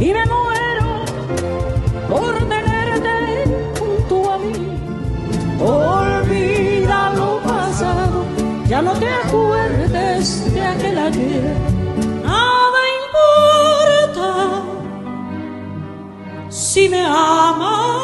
y me muero por tenerte junto a mí. Olvida lo pasado, ya no te acuerdes de aquel ayer. Nada importa si me amas